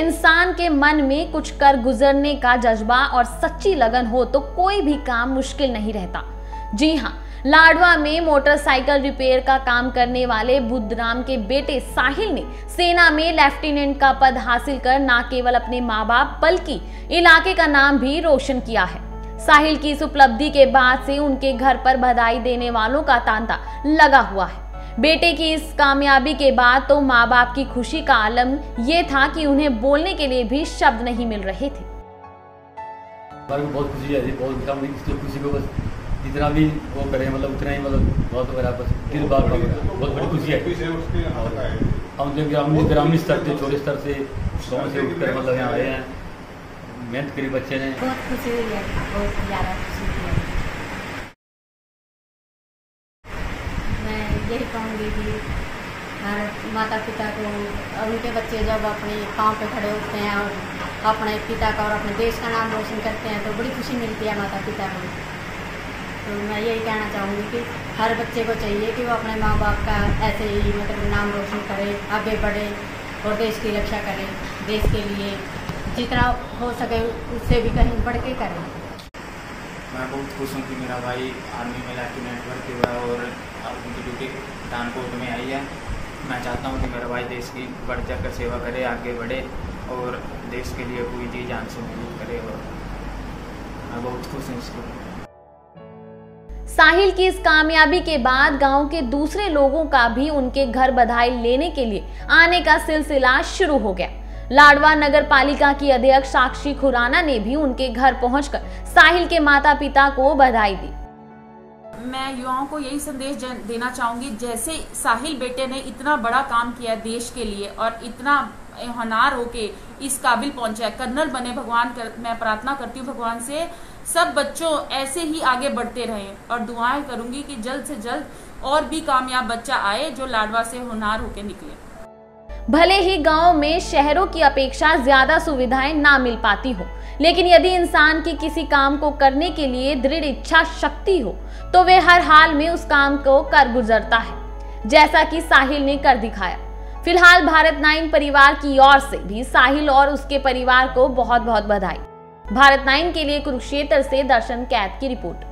इंसान के मन में कुछ कर गुजरने का जज्बा और सच्ची लगन हो तो कोई भी काम मुश्किल नहीं रहता। जी हाँ लाडवा में मोटरसाइकिल रिपेयर का काम करने वाले बुद्धराम के बेटे साहिल ने सेना में लेफ्टिनेंट का पद हासिल कर न केवल अपने माँ बाप बल्कि इलाके का नाम भी रोशन किया है। साहिल की इस उपलब्धि के बाद से उनके घर पर बधाई देने वालों का तांता लगा हुआ है। बेटे की इस कामयाबी के बाद तो माँ बाप की खुशी का आलम ये था कि उन्हें बोलने के लिए भी शब्द नहीं मिल रहे थे। बहुत खुशी है बहुत खुशी को बस जितना भी वो करें मतलब उतना ही मतलब बहुत मेरा बस दिल बार बार बहुत बड़ी खुशी है। हम जब ग्रामीण ग्रामीण स्तर से छोटे स्तर से गाँव से उठकर मतलब यहाँ आए हैं। मेहनत करी बच्चे ने। बहुत खुशी हुई है बहुत ज़्यादा खुशी हुई है मैं यही कहूँगी कि माता पिता को और उनके बच्चे जब अपने पाँव पे खड़े होते हैं और अपने पिता का और अपने देश का नाम रोशन करते हैं तो बड़ी खुशी मिलती है माता पिता को। तो मैं यही कहना चाहूँगी कि हर बच्चे को चाहिए कि वो अपने माँ बाप का ऐसे ही मतलब नाम रोशन करे, आगे बढ़े और देश की रक्षा करे, देश के लिए जितना हो सके उससे भी कहीं बढ़ के करें। मैं बहुत खुश हूँ कि मेरा भाई आर्मी में लेफ्टिनेंट भर्ती हुआ और अब उनकी ड्यूटी पठानकोट में आई है। मैं चाहता हूँ कि मेरा भाई देश की बढ़ चढ़ कर सेवा करे, आगे बढ़े और देश के लिए कोई जी जान से मदद करे और मैं बहुत खुश हूँ इसको। साहिल की इस कामयाबी के बाद गाँव के दूसरे लोगों का भी उनके घर बधाई लेने के लिए आने का सिलसिला शुरू हो गया। लाडवा नगर पालिका की अध्यक्ष साक्षी खुराना ने भी उनके घर पहुंचकर साहिल के माता पिता को बधाई दी। मैं युवाओं को यही संदेश देना चाहूँगी जैसे साहिल बेटे ने इतना बड़ा काम किया देश के लिए और इतना होनार होके इस काबिल पहुँचा है। कर्नल बने भगवान कर, मैं प्रार्थना करती हूँ भगवान से सब बच्चों ऐसे ही आगे बढ़ते रहे और दुआएँ करूँगी कि जल्द से जल्द और भी कामयाब बच्चा आए जो लाडवा से होनार होके निकले। भले ही गाँव में शहरों की अपेक्षा ज़्यादा सुविधाएँ ना मिल पाती हो, लेकिन यदि इंसान की किसी काम को करने के लिए दृढ़ इच्छा शक्ति हो तो वे हर हाल में उस काम को कर गुजरता है, जैसा कि साहिल ने कर दिखाया। फ़िलहाल भारत नाइन परिवार की ओर से भी साहिल और उसके परिवार को बहुत बहुत बधाई। भारत नाइन के लिए कुरुक्षेत्र से दर्शन कैद की रिपोर्ट।